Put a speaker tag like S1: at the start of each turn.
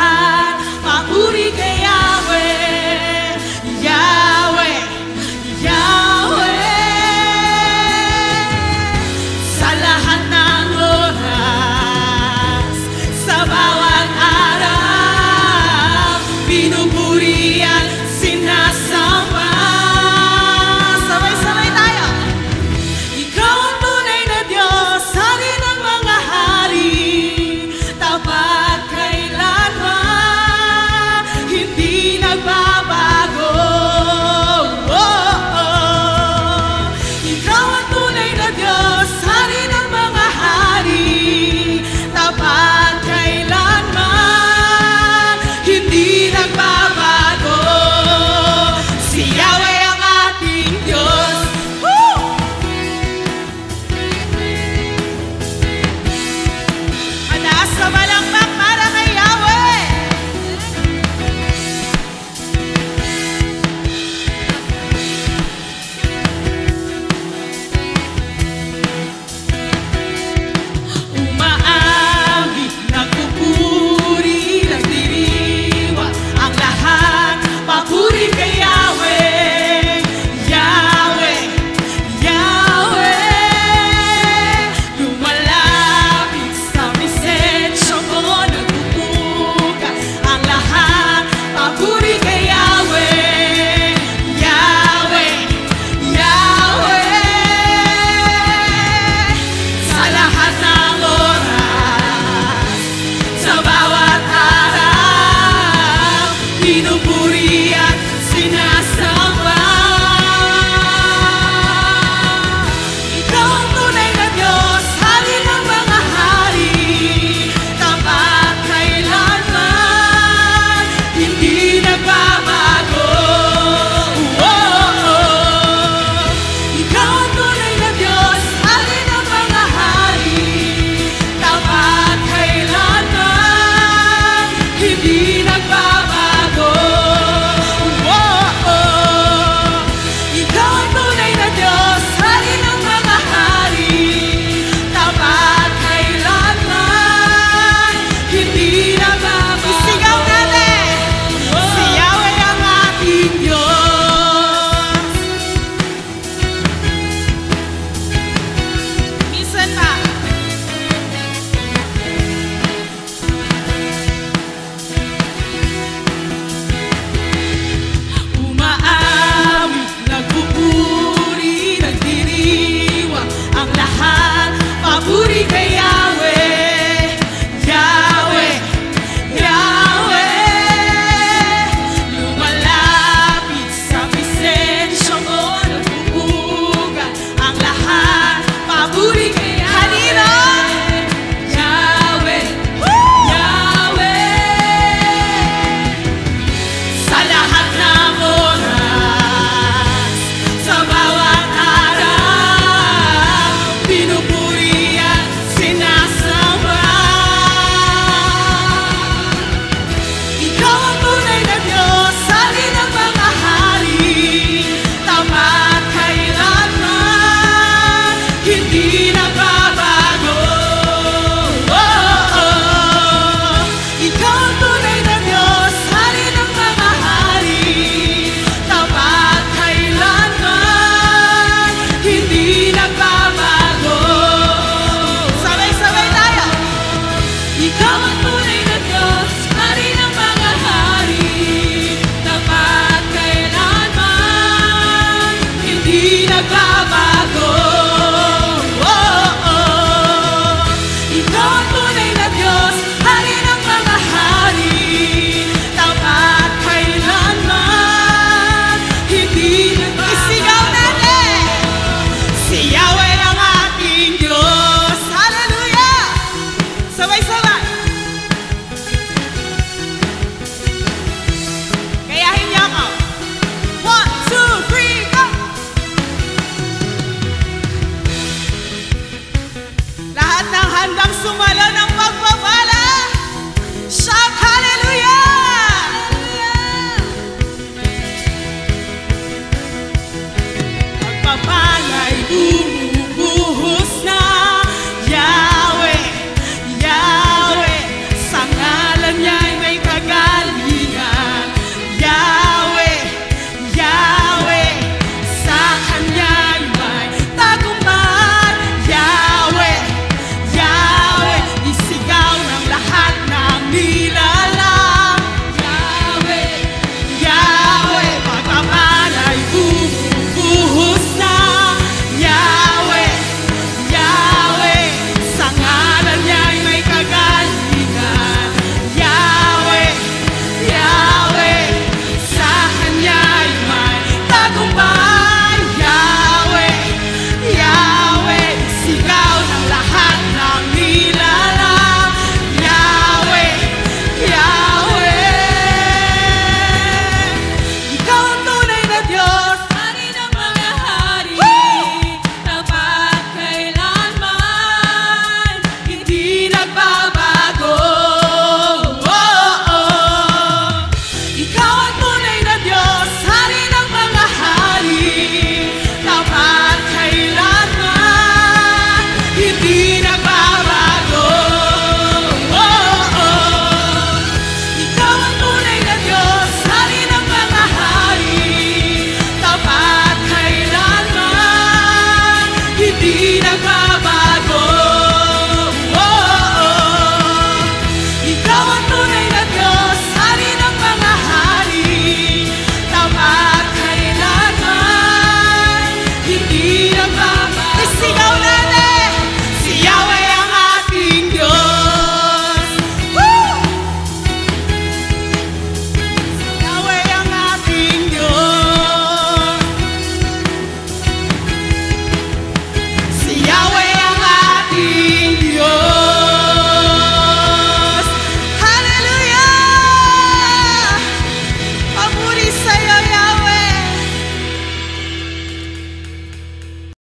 S1: My booty Budi goodbye.